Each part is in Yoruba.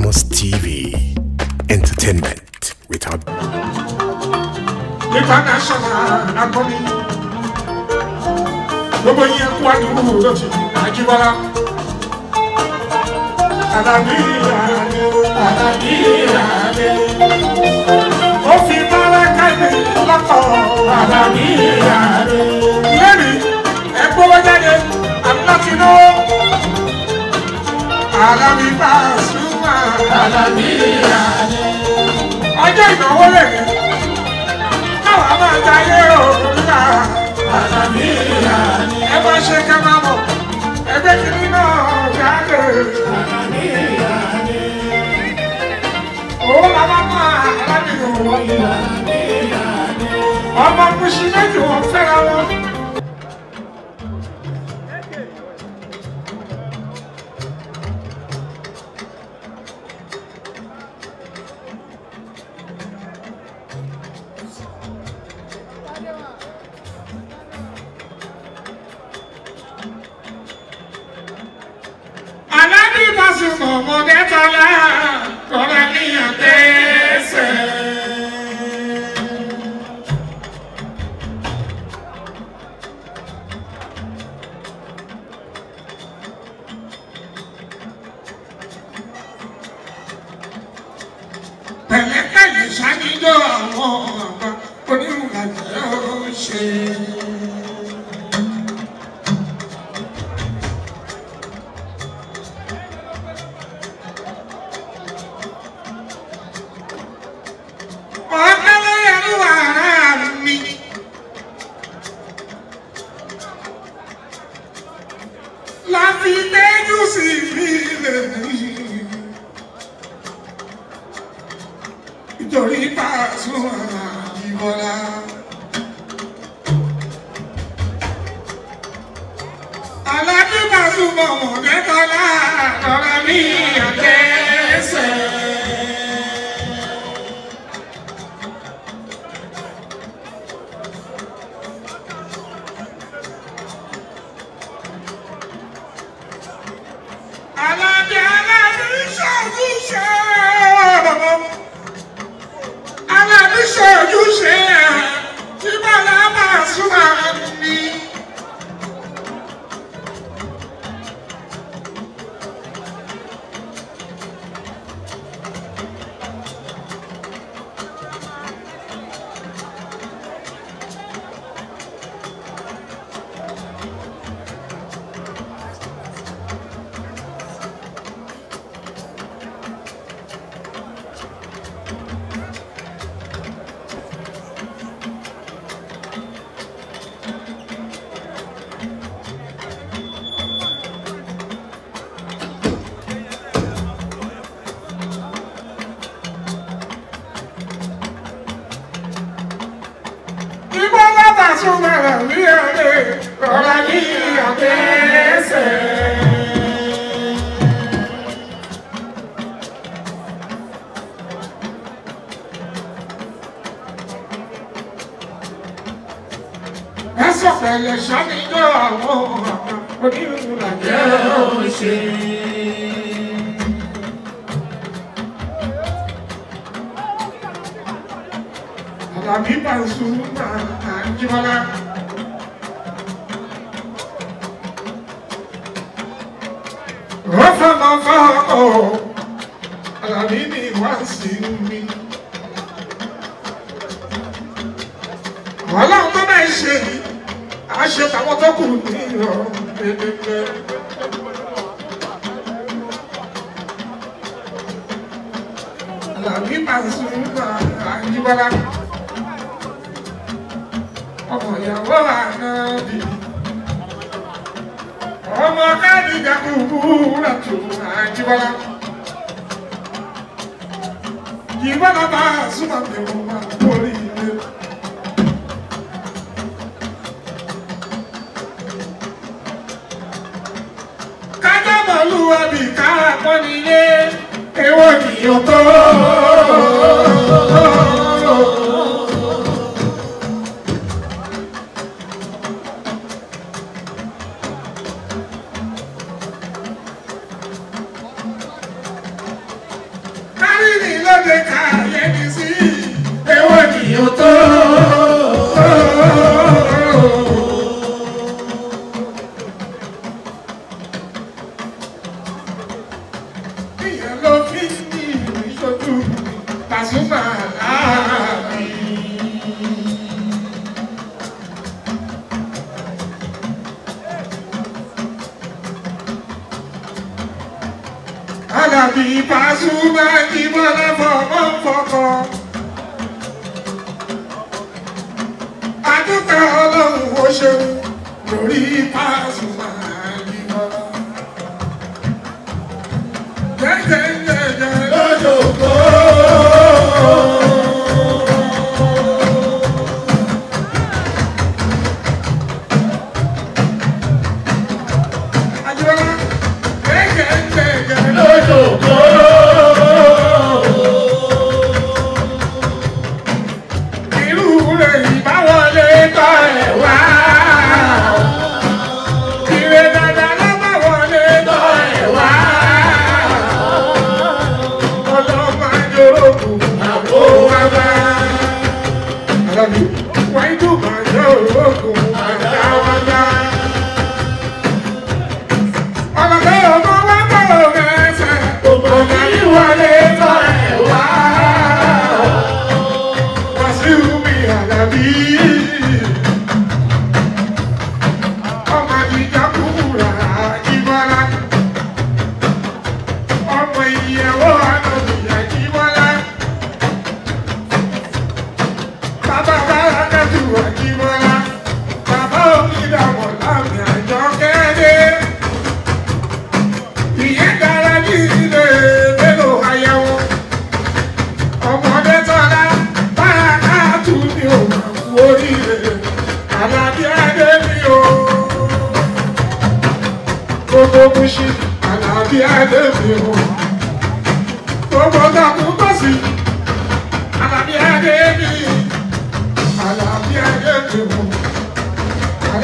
Badmus TV. Entertainment without international akọni gbogbo yẹn kú àdúgbò lọ́tì àjíbọ́lá àdàbí ìyáálé àdàbí ìyáálé ó fi bára káyé lọ́kọ̀ àdàbí ìyáálé lẹ́rìí ẹgbówó jáde àbúlátinú àdàbí bá a súnmọ́ àdàbí ìyáálé ọjọ́ ìnáwó lẹ́yìn káwa máa jayé òrùlá àlàmì ìyáni. ẹ bá ṣe ká máa mọ̀ ẹgbẹ́ kìíní náà jáde àlàmì ìyáni. owó bàbá máa alábì òwò àlàmì ìyáni. ọmọ kùsì méjì Ẹ sọ̀pẹ̀lẹ̀ ṣàníjọ́ àwọn onírúurú làjẹ́ òṣè. Àlàbí Pasuma Àjíbọ́lá. Rọ́fà máa fà ọ́, Àlàbí ni wá sí mi. Ọlọ́run tó bẹ́ẹ̀ ṣe yìí, a ṣe tàwọn tó kù ní ìrọ̀rùn pẹ́ẹ́pẹ́. Àlàbí Pasuma Àjíbọ́lá ọmọ ìyàwó ànábì ọmọ kádìjà kúkúrà tó àjíbọ́lá ìbọ́lá mi mo máa kórè ilé. Ká pọ́nilé èèwọ̀ alábí Pasuma ìmọ̀lá fọwọ́ fọkọ̀. adúpẹ́ ọlọ́run ó ṣeun lórí Pasuma.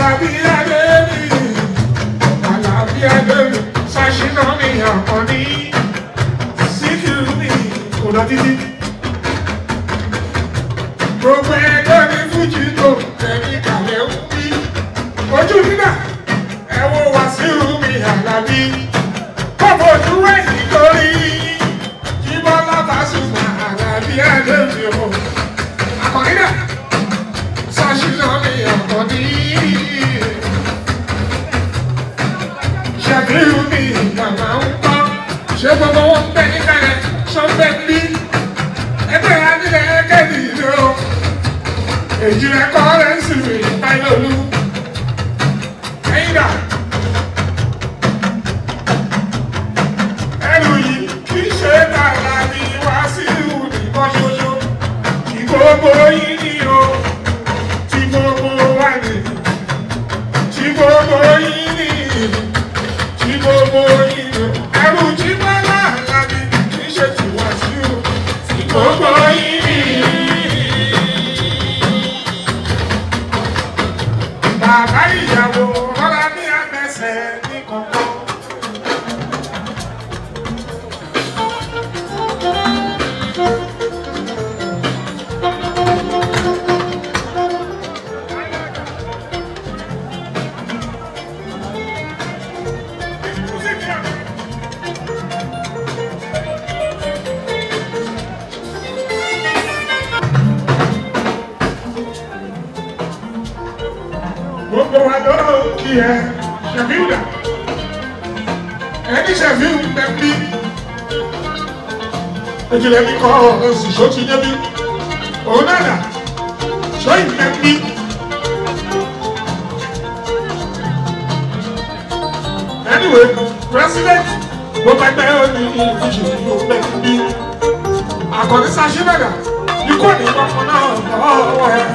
happy boy. ẹni ṣẹ̀fí ń bẹ bí ìjìnlẹ̀ mi kọ́ oṣù tó ti dé oh òun náà dà ṣó ìbẹ bí. anyway president mo pẹpẹ ní ìfijì ló bẹ bí àkọ́ni sàṣẹ́bẹ̀dà ikú ní ìbáfọ́ náà lọ́wọ́ ẹ̀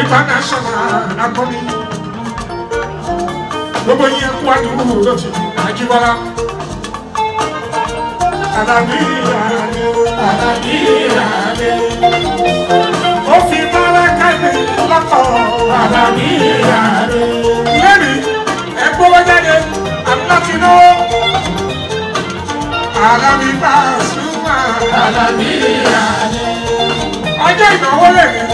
international akọni gbogbo yín ẹkú àdúgbò lọ́tì àjíbọ́lá. Àlàbí Àlàbí Àlàbí Àlàbí. Ó fi báraká gbé lọ́kọ̀ Àlàbí Àlàbí. Lẹ́rìí ẹ̀gbọ́n wọ́n jáde àbí láti náwó. Àlàbí Pasuma Àlàbí Àlàbí. Ọjọ́ ìnáwó lẹ́yìn.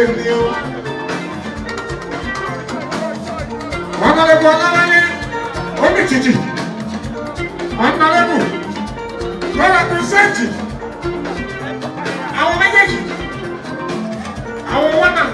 Tèmi o. Ọ̀nàlẹ́bù ọ̀nàlẹ́bù omi títì. Ọ̀nàlẹ́bù lọ́la pírísẹ́ǹtì. Àwọn méjèèjì. Àwọn one and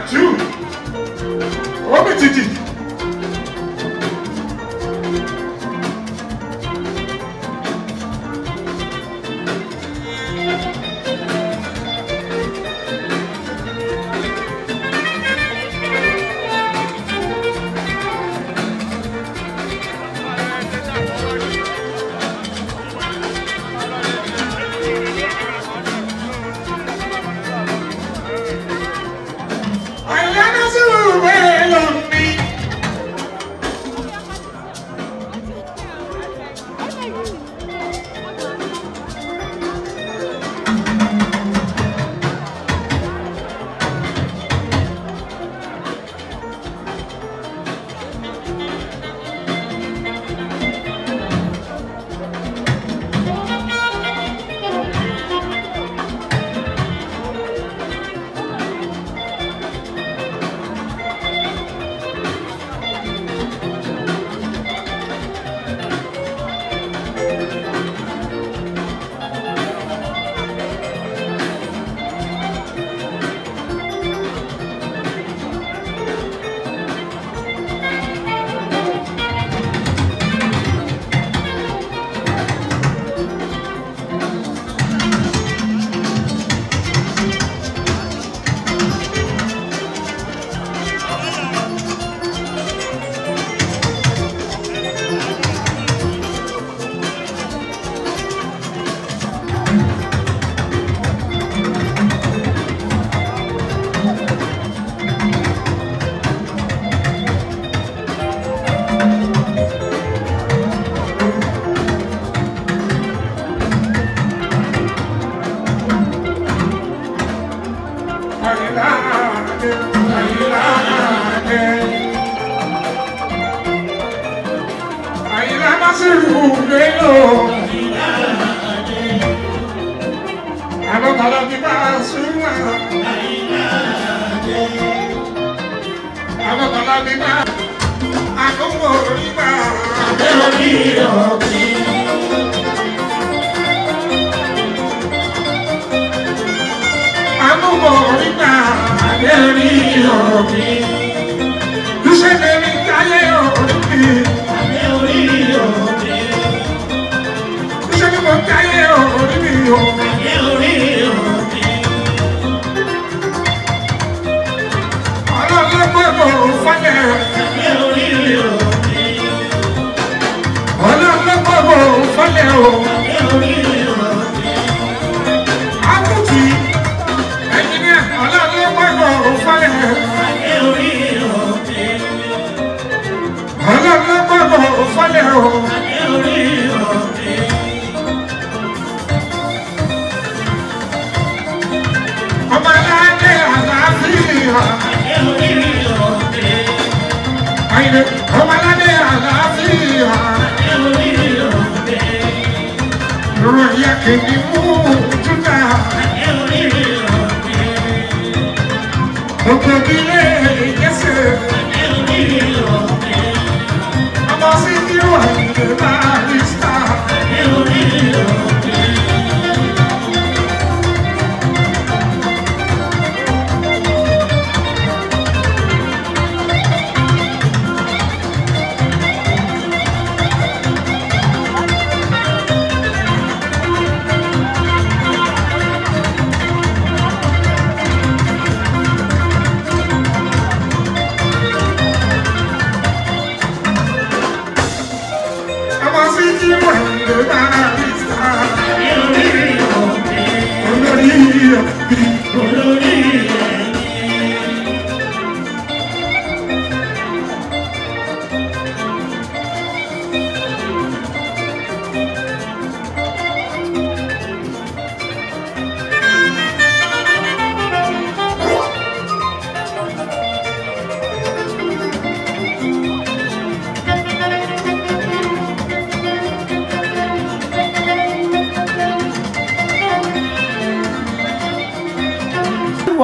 o. Ọmọ aládé àlàáfíà. Àyìnbó ọmọ aládé àlàáfíà. Lọ́rọ̀ ìyá kìíní mú júdà. Gbogbo ìdílé ìjẹsẹ̀. Ọmọ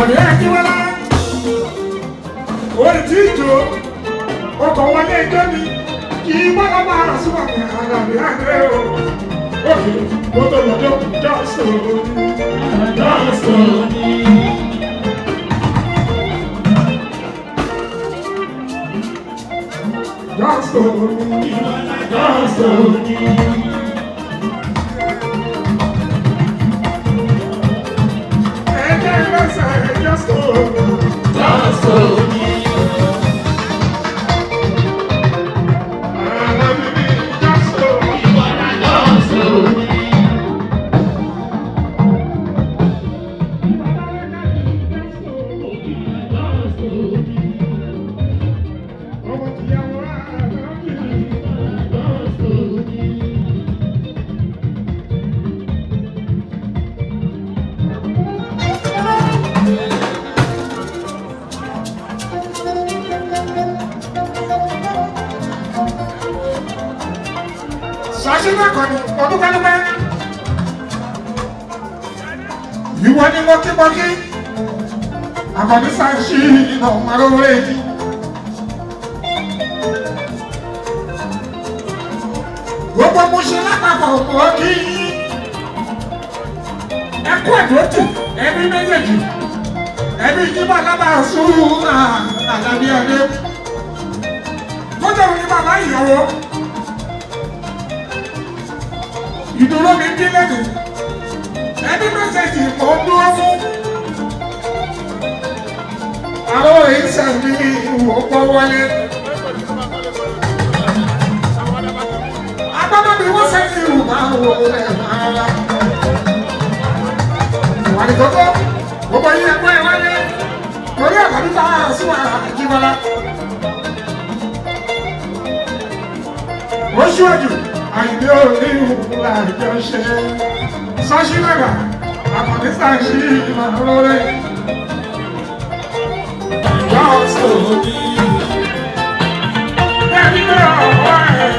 Àlàbí Akínwálá ó ti jò ọkọ̀ wọlé ẹjọ́ mi kì í bọ́lá máa rà síwọ̀n ní Àlàbí Akínwálá o. Òkè mọ́tò lọ́jọ́ jọ́sọ̀ jọ́sọ̀ jọ́sọ̀ jọ́sọ̀. Ẹjẹ́ ìrẹsẹ̀ jọ́sọ̀ jọ́sọ̀. Àlàbí Sọ́sínà kan ní ọdún kánúpẹ́. Ìwọ ni mo kí mo kí. Àkọ́bí sáṣí iná ọmọlówó èyí. Gbogbo mo ṣe lápapọ̀ mọ́ kí yín. Ẹ kú ẹ̀dọ́tì ẹbí méjèèjì. Ẹbí jíbọ̀ lábà sùúrù náà àlàbí ọdẹ. Kódà òní bàbá ìyàwó ìdúró mi dín lẹ́nu ẹbí mẹ́sẹ̀jì mò ń dúró fún. àwọn ìṣẹ̀ mi ò pọ̀ wọlé. agbọ́dọ̀ mi wọ́n fẹ́ fi ìwà wò ẹ̀ rárá. ìwà ní kókó gbogbo yín ẹgbẹ́ ẹ wáyé torí àgbàdo bá a sún àjíbọ́lá. ó ṣíwájú àìdí òní ìwúra ìjọ ṣe sọ́ṣí mẹ́ta àkàndé sáṣí ìmọ̀lórí. Jọ́sọ̀ ẹni náà wá ẹ̀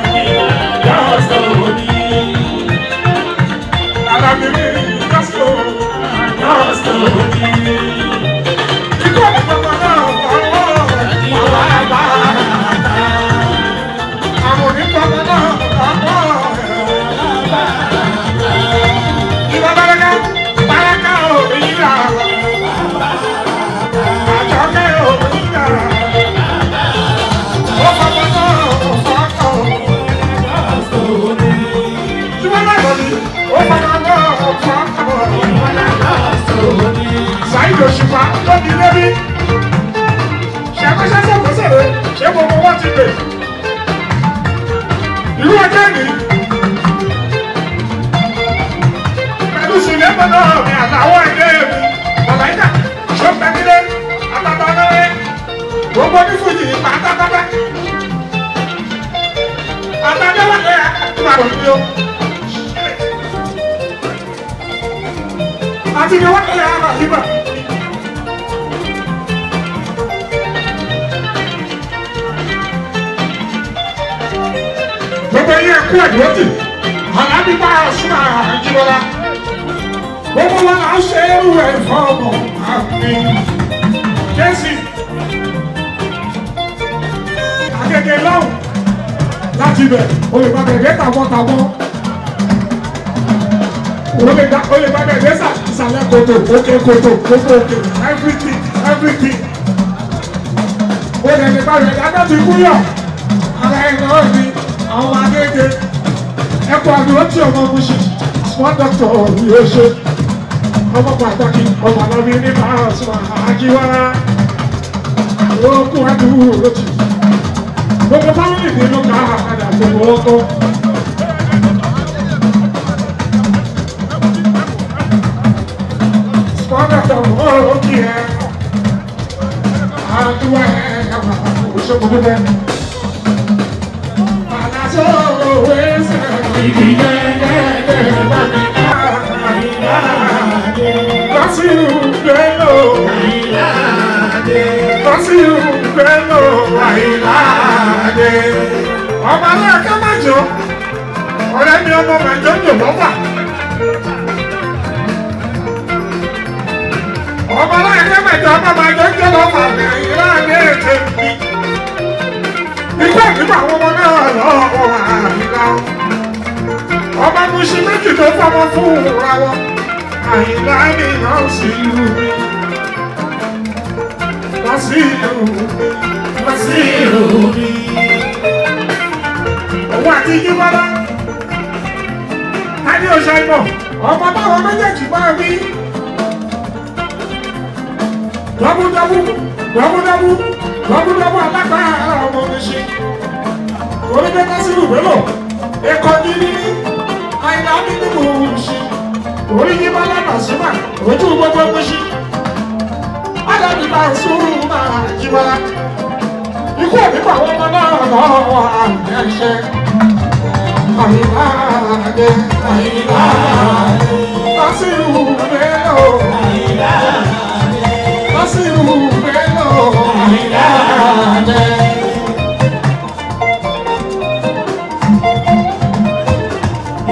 àgègè lọ́hùn. Láti bẹ̀ o lè bá bẹ̀rẹ̀ tàwọn tàwọn o lè bá bẹ̀rẹ̀ sàlẹ̀ kòtò òkè kòtò gbogbo òkè everything everything. O lè lè bá bẹ̀rẹ̀ dáná ti kú yọ. Ara ẹ̀ náà ni àwọn agége ẹ̀kọ́ àdúró tí ọmọ mu ṣe. Small doctor yóò ṣe. Ọmọ pàtàkì ọmọ àlọ́bí ní bàásùmá àjíwá. Òkú àdúró tì gbogbo fámìlì ká àkàdà ẹ. Àdúrà ẹ̀ òwe mi ká. Lọ́sírù gbẹ́lò. Lọ́sírù gbẹ́lò àìláàdé. Ọmọ aláàká má jọ. Ọ̀rẹ́ mi ọmọ mẹ́jọ jò lọ́wà. Ọmọ aláàká mẹ́jọ ọmọ mẹ́jọ jò lọ́wà. Àìláàdé ètè mi. Ikú àdúgbò àwọn ọmọ náà lọ́wọ́ àìlá. Ọba Mushi méjì tó fọmọ fún ra wọn. Àìlá ni sí ìlú mi. Lọ sí ìlú mi. Ìlú mi. Òun àti Jíbọ́lá. Tádé ọ̀ṣà ìmọ̀. Ọmọ táwọn méjèèjì máa rí. Dọ́búdọ́bú. Dọ́búdọ́bú. Dọ́búdọ́bú alágbára ọmọ mi ṣe. Orí bá sí ìlú mélòó. Ẹ̀kọ́ ní níní. Àìlá ní nínú ṣe. Orí yín bá lánàá símà. Ojú gbogbo mú ṣe. Alábi máa jíbọ́lá. Ikú òbí pa àwọn ọmọ náà lọ́wọ́ àmì ẹ̀ṣẹ̀. Àìláàdé, àìláàdé, lọ́sírù mélòó. Lọ́sírù mélòó. Àìláàdé.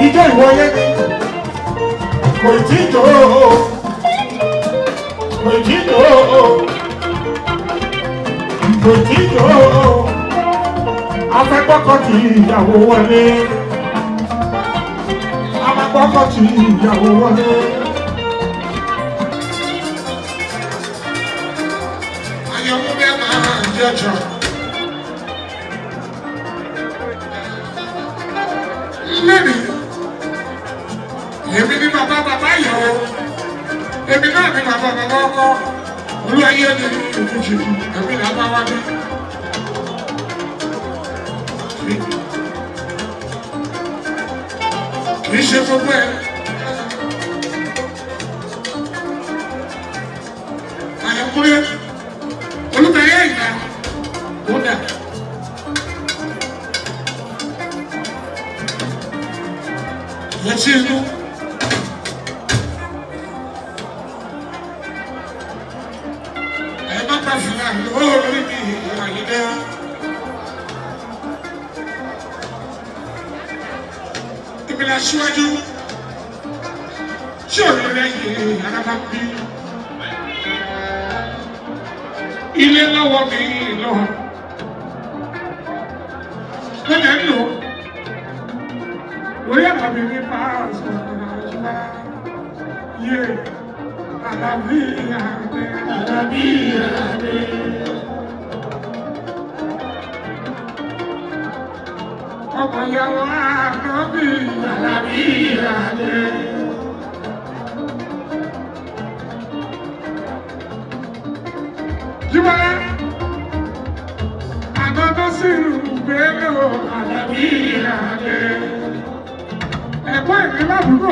Ìjọ ìwọlé ni kò tí ì tó kò tí ì tó kò tí tó afẹ́gbọ́kọ̀ tí ìyàwó wọlé afẹ́gbọ́kọ̀ tí ìyàwó wọlé. Àyẹ̀wò bẹ́ẹ̀ máa ń jẹ́jọ́. Lẹ́nìí èmi ní bàbá bàbá ìyàwó èmi náà ní bàbá bàbá ọkọ olú ayé ni ìfúnṣe èmi ní abá wá ní. kì í ṣe gbogbo ẹ. àyẹ̀kúrẹ́ olùkàyé ìgbà ó dà. Let's inú. ẹ ilé lọ́wọ́ mi lọ. lọ́jà ń lò orí àbàbí mi bá sọ̀rọ̀ yé àlàbí àdé àlàbí àdé. ọmọ yàrá ànábì àlàbí àdé. Sí ìlú bẹ́ẹ̀ lọ àlàbí àdé ẹ̀kọ́ ìwé ládùúgbò.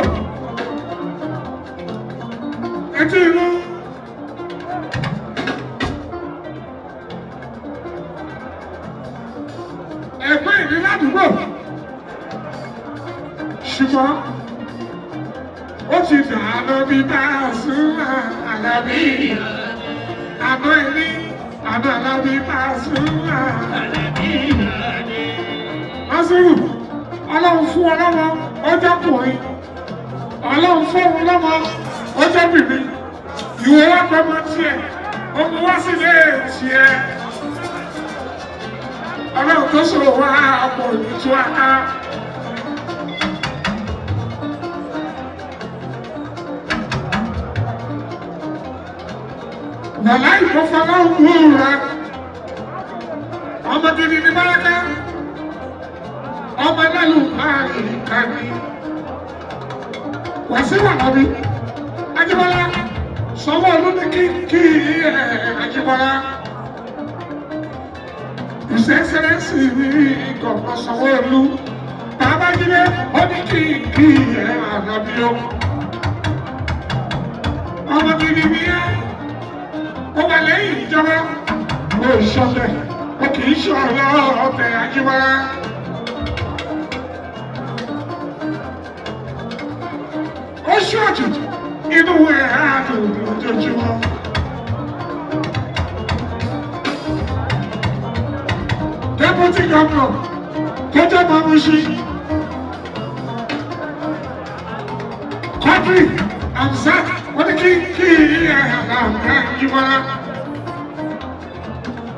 Etí inú. Ẹ̀kọ́ ìwé ládùúgbò. Ṣùgbọ́n ó ti dà á lọ bí bá a sún àlàbí àná ìní àná àlàbí bá a sún àlàbí. Asiru ọlọ́run fún ọ lọ́mọ ọjọ́ kùnrin ọlọ́run fún ọ lọ́mọ ọjọ́ bìbí ìwé wa pẹ́ mọ́ tiẹ̀ ọmọ wá sí ilé tiẹ̀ ọlọ́run tó sọ̀rọ̀ wá ọmọ òní tó a ká. Bàbá ìfọ̀fọ̀lọ́hùn wúra ọmọ gidi ní báraká ọmọ lẹ́nu láàárín kàní. Wàsíù Àlàbí Ajíbọ́lá Sanwó-Olú ní kí kí ẹ̀ Ajíbọ́lá. Excellency ní Gọ̀ọ̀nà Sanwó-Olú. Babájídé ó ní kí kí ẹ̀ Àlàbí o. Ọmọ gidi ni ẹ́ wà lẹ́yìn ìjọba. Ó ṣọ̀tẹ̀ ó kì í ṣe ọlọ́ọ̀tẹ̀ Ajíbọ́lá. ó ṣọ́ọ̀tù inú ẹ̀ á dùn deputy governor tó jẹ́ Mamushi. Quadri Hamzat wọ́n kí kí ẹ̀ àgbà Ajíbọ́lá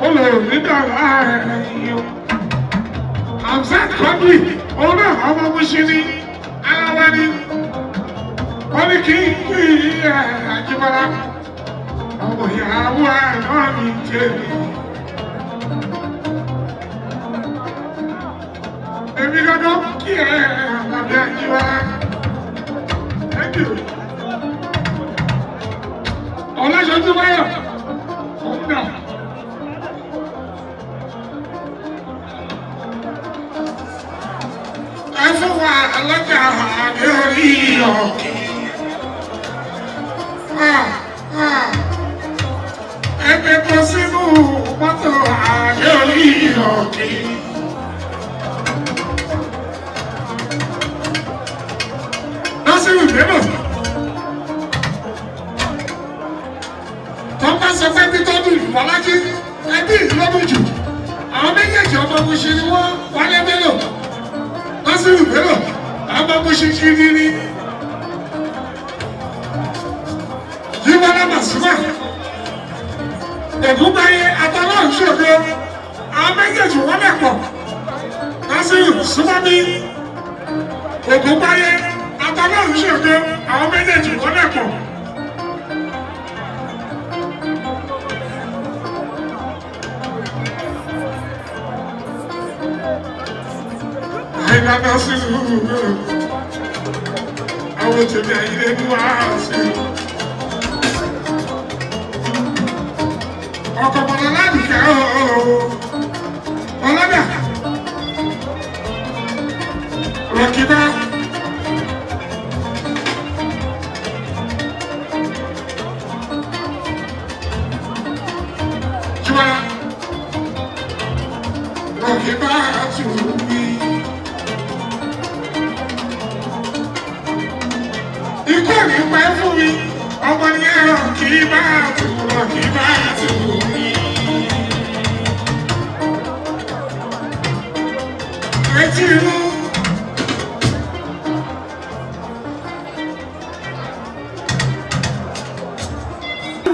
ó lè rí dàrá ẹ̀ yìí o Hamzat Quadri òun náà ọmọ Mushi ní ara wa ní wọ́n ní kí kí ẹ̀ Ajíbọ́lá ọmọ ìyàwó náà ní jẹ́bi. Èmi gangan kí ẹ àlàbí àjíwá. Thank you. Ọlọ́ṣojú báyọ̀. Ọ̀dà. Ẹ fún wa alájà àdé orí ọ̀kẹ́. Ẹ gbé bọ́ sínú mọ́tò àdé orí ọ̀kẹ́. lọ́sírù débò. Tọ́pá sọ pé títọ́jú ìfọlájí ẹbí ìlọ́dún jù. Àwọn méjèèjì ọmọ Muṣin ni wọ́n wálé Bello. Lọ́sírù Bello ọmọ Muṣin kiri ni. Yíwọ́lá Màsímà. Ògúnbáyé Atọ́lọ́run ṣògo. Àwọn méjèèjì wọ́n lẹ̀ pọ̀. Lọ́sírù Súnmọ́bí. Ògúnbáyé àtàlọ́run ṣègbè àwọn méjèèjì wọ́n lẹ̀ pọ̀. Àìdáná sí ìlú àwọn tèmi àyílé ní wàá sí i. ọkọ̀ bọ̀dọ̀ láti kẹ́ ọ́ ọlọ́dà rọ̀kìbá. Ní pẹ́ fún mi, ọmọ ní ẹ̀rọ kì í bá a tù rọ̀kì bá tù mí. Retí inú.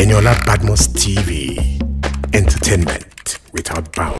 Eniola Badmos TV. Entertainment without bounds.